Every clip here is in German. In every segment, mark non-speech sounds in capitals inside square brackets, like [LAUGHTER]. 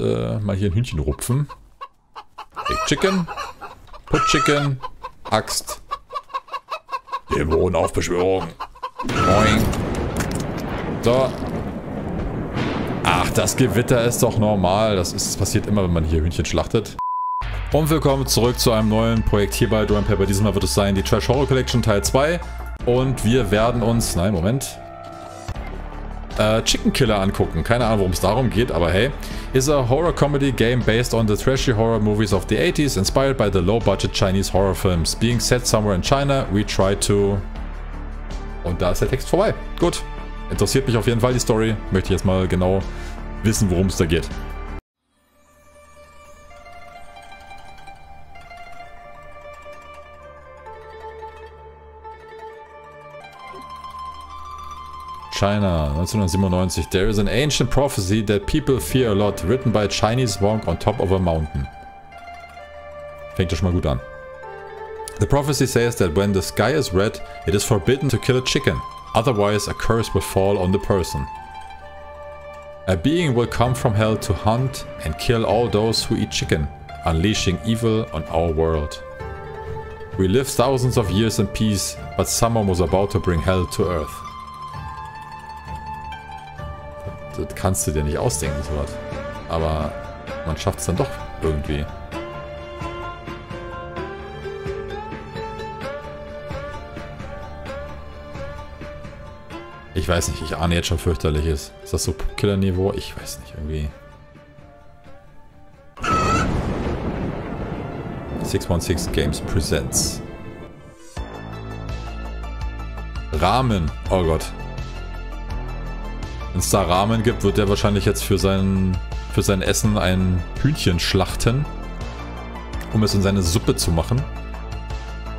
Äh, mal hier ein Hühnchen rupfen. Big Chicken. Put Chicken. Axt. Dämonenaufbeschwörung. Moin. So. Ach, das Gewitter ist doch normal. Das ist, passiert immer, wenn man hier Hühnchen schlachtet. Und willkommen zurück zu einem neuen Projekt hier bei Drum Paper. Diesmal wird es sein die Trash Horror Collection Teil 2. Und wir werden uns... Nein, Moment. Äh, Chicken Killer angucken. Keine Ahnung, worum es darum geht, aber hey. Is a horror comedy game based on the trashy horror movies of the 80s, inspired by the low-budget Chinese horror films. Being set somewhere in China, we try to... Und da ist der Text vorbei. Gut. Interessiert mich auf jeden Fall die Story. Möchte ich jetzt mal genau wissen, worum es da geht. China, 1997. There is an ancient prophecy that people fear a lot, written by a Chinese monk on top of a mountain. Fängt ja schon mal gut an. The prophecy says that when the sky is red, it is forbidden to kill a chicken. Otherwise, a curse will fall on the person. A being will come from hell to hunt and kill all those who eat chicken, unleashing evil on our world. We live thousands of years in peace, but someone was about to bring hell to earth. Das kannst du dir nicht ausdenken, sowas. Aber man schafft es dann doch irgendwie. Ich weiß nicht, ich ahne jetzt schon fürchterliches. Ist das so Killer-Niveau? Ich weiß nicht, irgendwie. 616 Games Presents. Rahmen. Oh Gott. Wenn es da Rahmen gibt, wird er wahrscheinlich jetzt für sein, für sein Essen ein Hühnchen schlachten, um es in seine Suppe zu machen.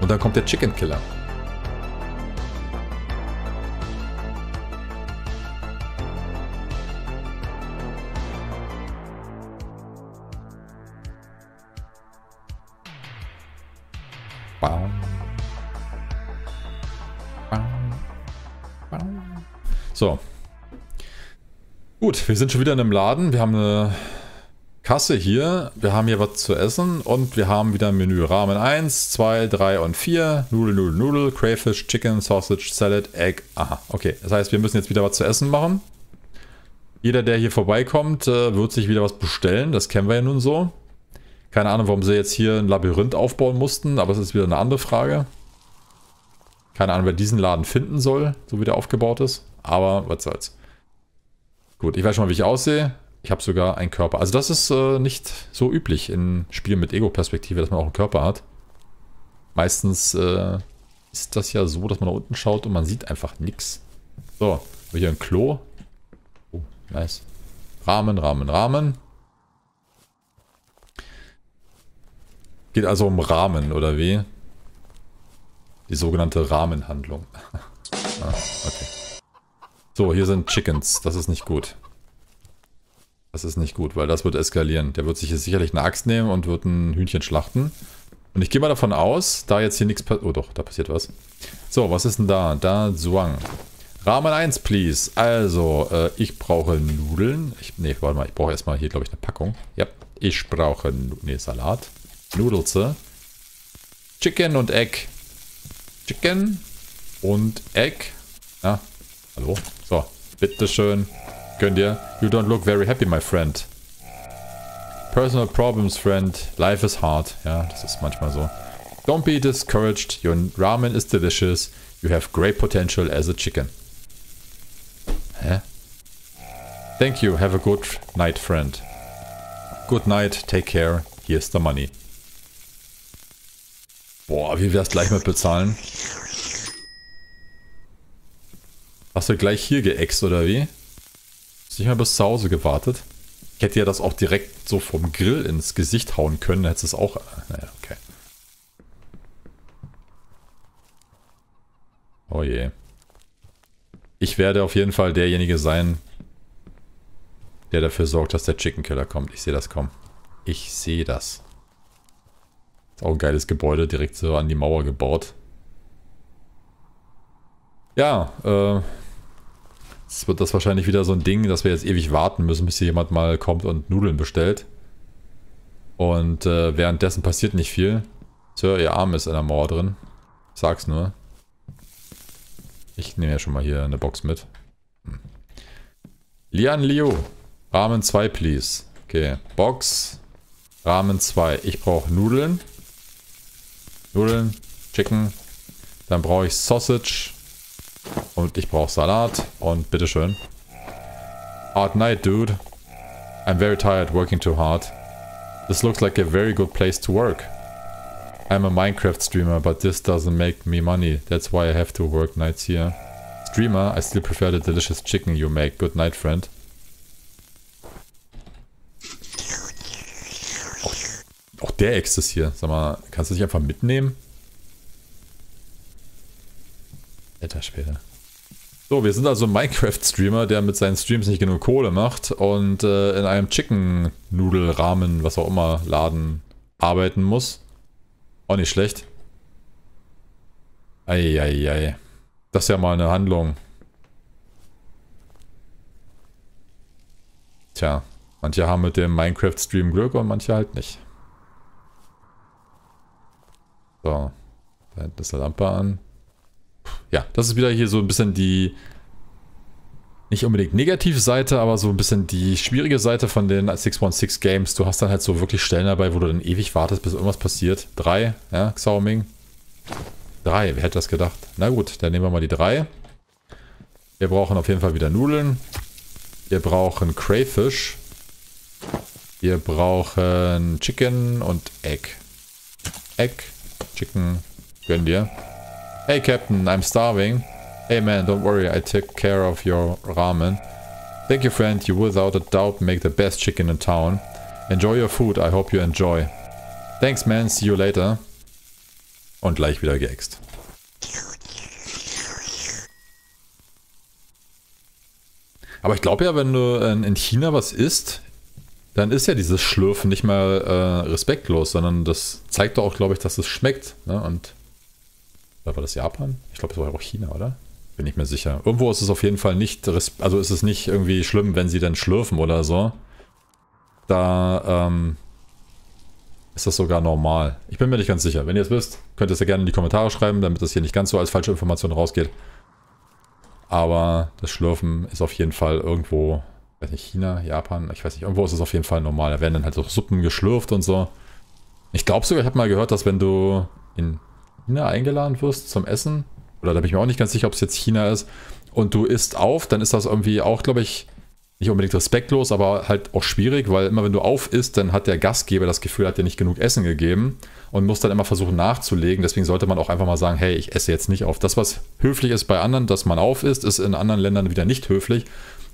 Und dann kommt der Chicken Killer. So. Gut, wir sind schon wieder in einem Laden. Wir haben eine Kasse hier. Wir haben hier was zu essen und wir haben wieder ein Menü. Rahmen 1, 2, 3 und 4. Nudel, Nudel, Nudel, Crayfish, Chicken, Sausage, Salad, Egg. Aha, okay. Das heißt, wir müssen jetzt wieder was zu essen machen. Jeder, der hier vorbeikommt, äh, wird sich wieder was bestellen. Das kennen wir ja nun so. Keine Ahnung, warum sie jetzt hier ein Labyrinth aufbauen mussten, aber es ist wieder eine andere Frage. Keine Ahnung, wer diesen Laden finden soll, so wie der aufgebaut ist. Aber was soll's. Gut, ich weiß schon mal, wie ich aussehe. Ich habe sogar einen Körper. Also das ist äh, nicht so üblich in Spielen mit Ego-Perspektive, dass man auch einen Körper hat. Meistens äh, ist das ja so, dass man nach unten schaut und man sieht einfach nichts. So, hier ein Klo. Oh, nice. Rahmen, Rahmen, Rahmen. Geht also um Rahmen, oder wie? Die sogenannte Rahmenhandlung. [LAUGHS] ah, okay. So, hier sind Chickens. Das ist nicht gut. Das ist nicht gut, weil das wird eskalieren. Der wird sich jetzt sicherlich eine Axt nehmen und wird ein Hühnchen schlachten. Und ich gehe mal davon aus, da jetzt hier nichts passiert... Oh doch, da passiert was. So, was ist denn da? Da, Zhuang. Rahmen 1, please. Also, äh, ich brauche Nudeln. Ich, nee, warte mal, ich brauche erstmal hier, glaube ich, eine Packung. Ja, ich brauche... Nee, Salat. Nudelze. Chicken und Egg. Chicken und Egg. Ja, hallo. So, bitteschön. Gönn dir. You don't look very happy, my friend. Personal problems, friend. Life is hard. Ja, das ist manchmal so. Don't be discouraged. Your ramen is delicious. You have great potential as a chicken. Hä? Thank you. Have a good night, friend. Good night. Take care. Here's the money. Boah, wie wär's gleich mit bezahlen? Hast du gleich hier geäxt oder wie? Hast nicht mal bis zu Hause gewartet? Ich hätte ja das auch direkt so vom Grill ins Gesicht hauen können, hättest es auch... Naja, okay. Oh je. Ich werde auf jeden Fall derjenige sein, der dafür sorgt, dass der Chicken Killer kommt. Ich sehe das kommen. Ich sehe das. Ist auch ein geiles Gebäude, direkt so an die Mauer gebaut. Ja, äh, Jetzt wird das wahrscheinlich wieder so ein Ding, dass wir jetzt ewig warten müssen, bis hier jemand mal kommt und Nudeln bestellt. Und äh, währenddessen passiert nicht viel. Sir, ihr Arm ist in der Mauer drin. Ich sag's nur. Ich nehme ja schon mal hier eine Box mit. Hm. Lian Liu. Ramen 2, please. Okay, Box. Ramen 2. Ich brauche Nudeln. Nudeln, Chicken. Dann brauche ich Sausage. Und ich brauche Salat. Und bitteschön. Hard night, dude. I'm very tired working too hard. This looks like a very good place to work. I'm a Minecraft streamer, but this doesn't make me money. That's why I have to work nights here. Streamer, I still prefer the delicious chicken you make. Good night, friend. Auch, auch der Ex ist hier. Sag mal, kannst du dich einfach mitnehmen? Alter Schwede. So, wir sind also Minecraft-Streamer, der mit seinen Streams nicht genug Kohle macht und äh, in einem Chicken-Nudel-Rahmen, was auch immer, Laden arbeiten muss. Auch nicht schlecht. Eieiei. Das ist ja mal eine Handlung. Tja, manche haben mit dem Minecraft-Stream Glück und manche halt nicht. So, da hinten ist eine Lampe an ja, das ist wieder hier so ein bisschen die nicht unbedingt negative Seite, aber so ein bisschen die schwierige Seite von den 616 Games. Du hast dann halt so wirklich Stellen dabei, wo du dann ewig wartest, bis irgendwas passiert. Drei, ja, Xiaoming. Drei, wer hätte das gedacht? Na gut, dann nehmen wir mal die drei. Wir brauchen auf jeden Fall wieder Nudeln. Wir brauchen Crayfish. Wir brauchen Chicken und Egg. Egg, Chicken, gönn dir. Hey Captain, I'm starving. Hey man, don't worry, I took care of your ramen. Thank you friend, you without a doubt make the best chicken in town. Enjoy your food, I hope you enjoy. Thanks man, see you later. Und gleich wieder geäxt. Aber ich glaube ja, wenn du in China was isst, dann ist ja dieses Schlürfen nicht mal äh, respektlos, sondern das zeigt doch auch, glaube ich, dass es schmeckt. Ne? Und oder war das Japan? Ich glaube, es war auch China, oder? Bin ich mir sicher. Irgendwo ist es auf jeden Fall nicht, also ist es nicht irgendwie schlimm, wenn sie dann schlürfen oder so. Da ähm, ist das sogar normal. Ich bin mir nicht ganz sicher. Wenn ihr es wisst, könnt ihr es ja gerne in die Kommentare schreiben, damit das hier nicht ganz so als falsche Information rausgeht. Aber das Schlürfen ist auf jeden Fall irgendwo, weiß nicht, China, Japan, ich weiß nicht, irgendwo ist es auf jeden Fall normal. Da werden dann halt so Suppen geschlürft und so. Ich glaube sogar, ich habe mal gehört, dass wenn du in China eingeladen wirst zum Essen, oder da bin ich mir auch nicht ganz sicher, ob es jetzt China ist, und du isst auf, dann ist das irgendwie auch, glaube ich, nicht unbedingt respektlos, aber halt auch schwierig, weil immer wenn du auf isst, dann hat der Gastgeber das Gefühl, hat dir nicht genug Essen gegeben und muss dann immer versuchen nachzulegen. Deswegen sollte man auch einfach mal sagen, hey, ich esse jetzt nicht auf. Das, was höflich ist bei anderen, dass man auf isst, ist in anderen Ländern wieder nicht höflich,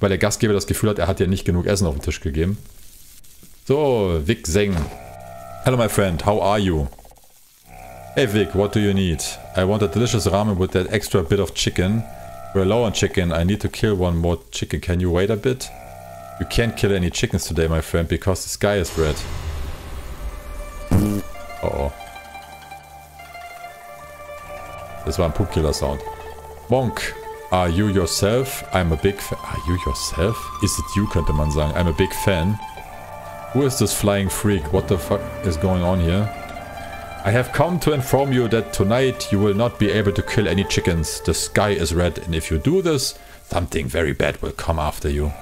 weil der Gastgeber das Gefühl hat, er hat dir nicht genug Essen auf den Tisch gegeben. So, Vic Zeng. Hello my friend, how are you? Hey Vic, what do you need? I want a delicious ramen with that extra bit of chicken. We're low on chicken, I need to kill one more chicken. Can you wait a bit? You can't kill any chickens today, my friend, because the sky is red. Uh oh. Das war ein Pumpkiller-Sound. Monk, are you yourself? I'm a big fan. Are you yourself? Is it you, könnte man sagen. I'm a big fan. Who is this flying freak? What the fuck is going on here? I have come to inform you that tonight you will not be able to kill any chickens. The sky is red and if you do this, something very bad will come after you.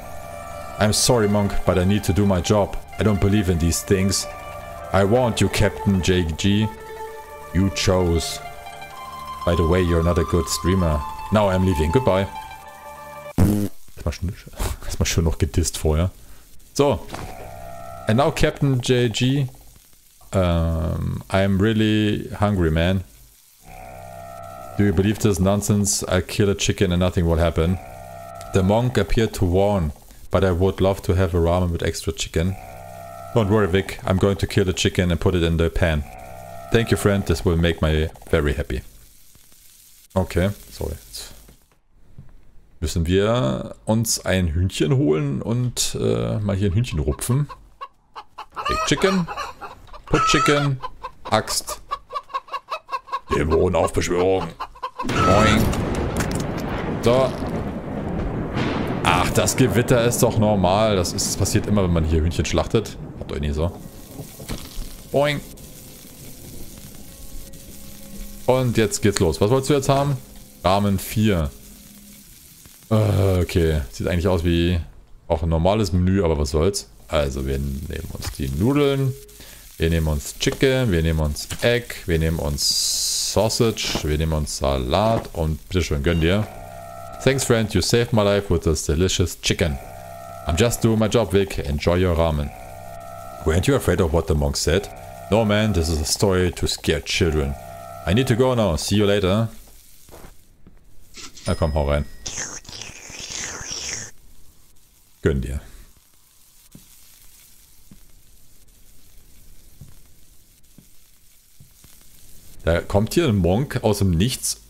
I'm sorry monk, but I need to do my job. I don't believe in these things. I warned you Captain JG. You chose. By the way, you're not a good streamer. Now I'm leaving. Goodbye. Erstmal schön noch gedisst vorher. So. And now Captain JG um, I'm really hungry, man. Do you believe this nonsense? I'll kill a chicken and nothing will happen. The monk appeared to warn, but I would love to have a ramen with extra chicken. Don't worry, Vic. I'm going to kill the chicken and put it in the pan. Thank you, friend. This will make me very happy. Okay, sorry. müssen wir uns ein Hühnchen holen und äh, mal hier ein Hühnchen rupfen. Big Chicken. Put Chicken. Axt. Dämonenaufbeschwörung. Moin. So. Ach, das Gewitter ist doch normal. Das, ist, das passiert immer, wenn man hier Hühnchen schlachtet. Habt euch nicht so. Boing. Und jetzt geht's los. Was wolltest du jetzt haben? Rahmen 4. Äh, okay. Sieht eigentlich aus wie auch ein normales Menü, aber was soll's. Also wir nehmen uns die Nudeln. Wir nehmen uns Chicken. Wir nehmen uns Egg. Wir nehmen uns Sausage. Wir nehmen uns Salat. Und bitteschön, gönn dir. Thanks friend, you saved my life with this delicious chicken. I'm just doing my job, Vic. Enjoy your ramen. Weren't you afraid of what the monk said? No man, this is a story to scare children. I need to go now. See you later. Na komm, hau rein. Gönn dir. Da kommt hier ein Monk aus dem Nichts,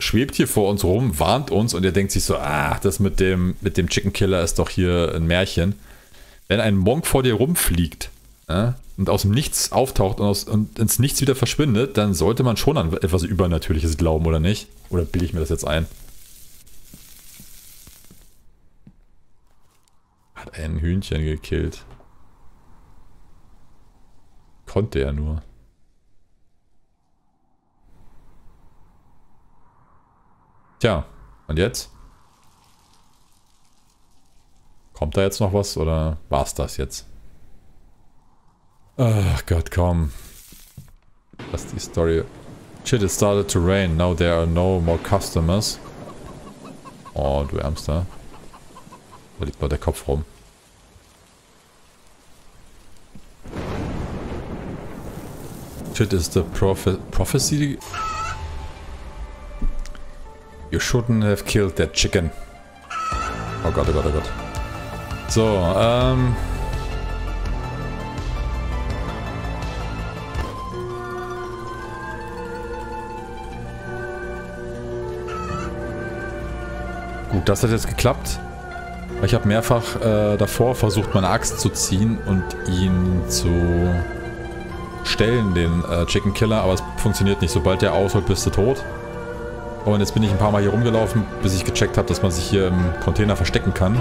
schwebt hier vor uns rum, warnt uns und er denkt sich so, ach, das mit dem, mit dem Chicken Killer ist doch hier ein Märchen. Wenn ein Monk vor dir rumfliegt ja, und aus dem Nichts auftaucht und, aus, und ins Nichts wieder verschwindet, dann sollte man schon an etwas Übernatürliches glauben, oder nicht? Oder bilde ich mir das jetzt ein? Hat ein Hühnchen gekillt. Konnte er nur. Tja, und jetzt? Kommt da jetzt noch was oder war's das jetzt? Ach Gott, komm. Das ist die Story. Shit, it started to rain. Now there are no more customers. Oh, du Ärmster. Da liegt mal der Kopf rum. Shit is the prophe prophecy You shouldn't have killed that chicken. Oh Gott, oh Gott, oh Gott. So, ähm... Gut, das hat jetzt geklappt. Ich habe mehrfach äh, davor versucht, meine Axt zu ziehen und ihn zu stellen, den äh, Chicken Killer, aber es funktioniert nicht. Sobald der ausholt, bist du tot. Und jetzt bin ich ein paar Mal hier rumgelaufen, bis ich gecheckt habe, dass man sich hier im Container verstecken kann.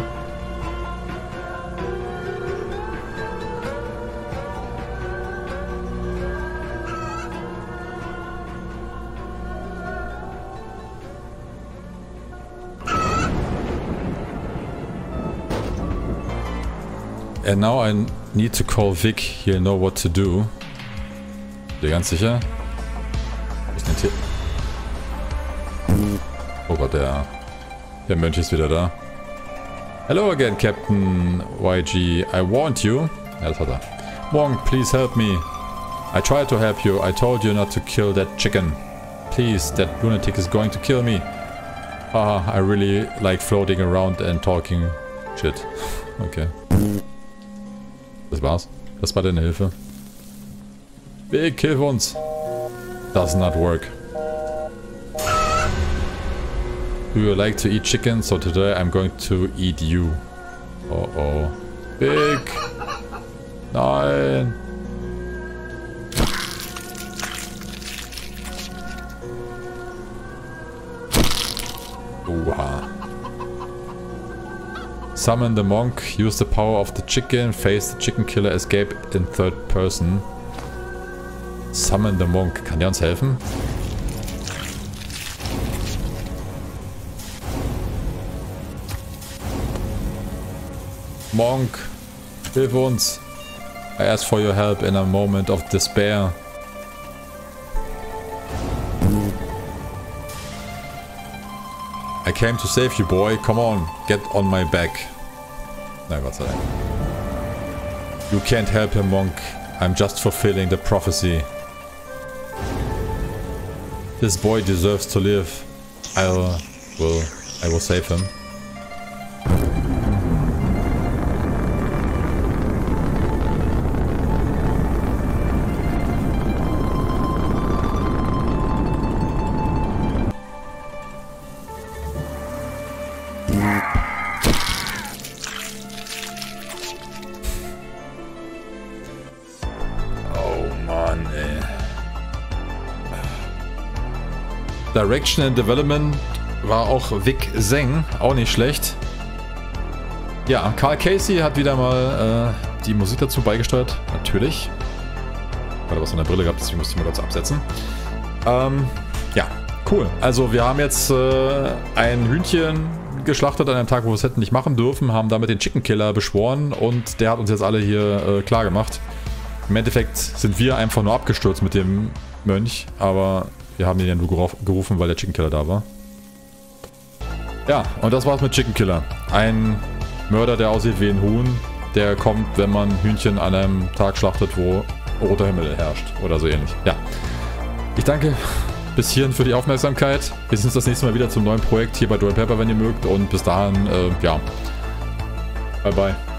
And now I need to call Vic. He'll know what to do. Dir ganz sicher? Der, der Mönch ist wieder da. Hello again, Captain YG. I warned you. Ja, das hat er. Wong, please help me. I tried to help you. I told you not to kill that chicken. Please, that lunatic is going to kill me. Haha, I really like floating around and talking shit. [LAUGHS] Okay. Das war's. Das war deine Hilfe. Big, hilf uns. Does not work. Do you like to eat chicken? So today I'm going to eat you. Oh oh. Big! Nein! Oha. Summon the monk, use the power of the chicken, face the chicken killer, escape in third person. Summon the monk. Kann der uns helfen? Monk, hilf uns. I ask for your help in a moment of despair. I came to save you, boy. Come on, get on my back. Na Gott sei Dank. You can't help him, Monk. I'm just fulfilling the prophecy. This boy deserves to live. I'll will I will save him. Direction and Development war auch Vic Zeng, auch nicht schlecht. Ja, Carl Casey hat wieder mal äh, die Musik dazu beigesteuert. Natürlich. Gerade was an der Brille gehabt, deswegen musste ich mal kurz absetzen. Ähm, ja, cool. Also wir haben jetzt äh, ein Hühnchen geschlachtet an einem Tag, wo wir es hätten nicht machen dürfen, haben damit den Chicken Killer beschworen und der hat uns jetzt alle hier äh, klar gemacht. Im Endeffekt sind wir einfach nur abgestürzt mit dem Mönch, aber wir haben ihn ja nur gerufen, weil der Chicken Killer da war. Ja, und das war's mit Chicken Killer. Ein Mörder, der aussieht wie ein Huhn, der kommt, wenn man Hühnchen an einem Tag schlachtet, wo roter Himmel herrscht oder so ähnlich. Ja. Ich danke bis hierhin für die Aufmerksamkeit. Wir sehen uns das nächste Mal wieder zum neuen Projekt hier bei Dual Pepper, wenn ihr mögt. Und bis dahin, äh, ja. Bye bye.